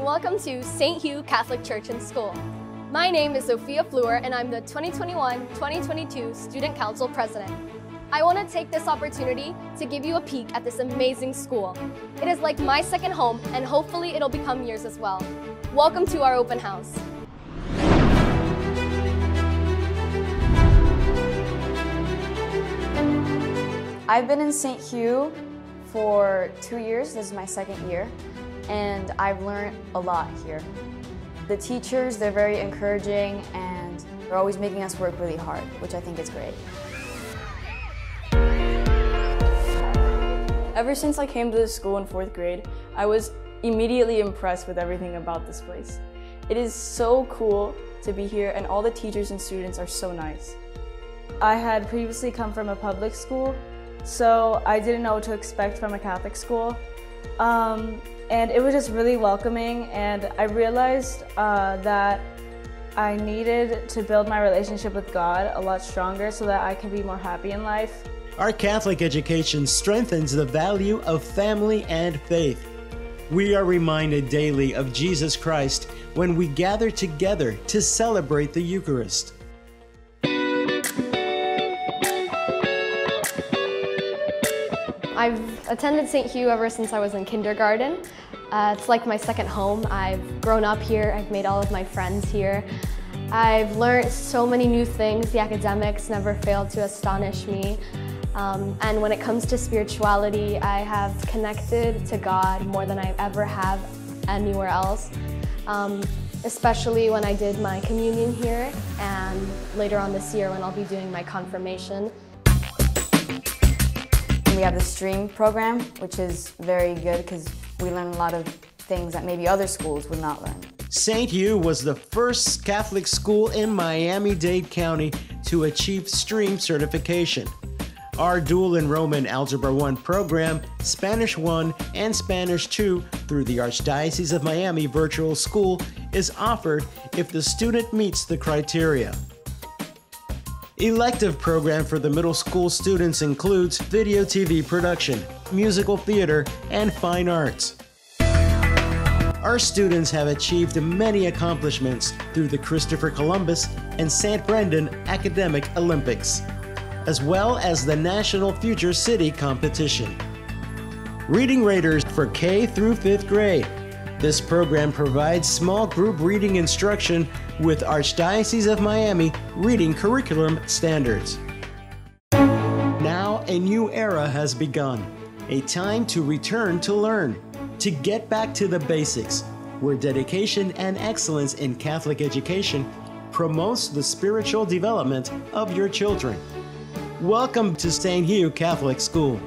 and welcome to St. Hugh Catholic Church and School. My name is Sophia Fleur, and I'm the 2021-2022 Student Council President. I want to take this opportunity to give you a peek at this amazing school. It is like my second home, and hopefully it'll become yours as well. Welcome to our open house. I've been in St. Hugh for two years. This is my second year, and I've learned a lot here. The teachers, they're very encouraging and they're always making us work really hard, which I think is great. Ever since I came to this school in fourth grade, I was immediately impressed with everything about this place. It is so cool to be here and all the teachers and students are so nice. I had previously come from a public school, so I didn't know what to expect from a Catholic school. Um, and it was just really welcoming and I realized uh, that I needed to build my relationship with God a lot stronger so that I can be more happy in life. Our Catholic education strengthens the value of family and faith. We are reminded daily of Jesus Christ when we gather together to celebrate the Eucharist. I've attended St. Hugh ever since I was in kindergarten. Uh, it's like my second home. I've grown up here. I've made all of my friends here. I've learned so many new things. The academics never failed to astonish me. Um, and when it comes to spirituality, I have connected to God more than I ever have anywhere else. Um, especially when I did my communion here and later on this year when I'll be doing my confirmation. And we have the STREAM program, which is very good because we learn a lot of things that maybe other schools would not learn. St. Hugh was the first Catholic school in Miami-Dade County to achieve STREAM certification. Our dual enrollment Algebra 1 program, Spanish 1 and Spanish 2 through the Archdiocese of Miami Virtual School is offered if the student meets the criteria. Elective program for the middle school students includes video TV production, musical theater, and fine arts. Our students have achieved many accomplishments through the Christopher Columbus and St. Brendan Academic Olympics, as well as the National Future City competition. Reading Raiders for K through 5th grade. This program provides small group reading instruction with Archdiocese of Miami reading curriculum standards. Now a new era has begun, a time to return to learn, to get back to the basics, where dedication and excellence in Catholic education promotes the spiritual development of your children. Welcome to St. Hugh Catholic School.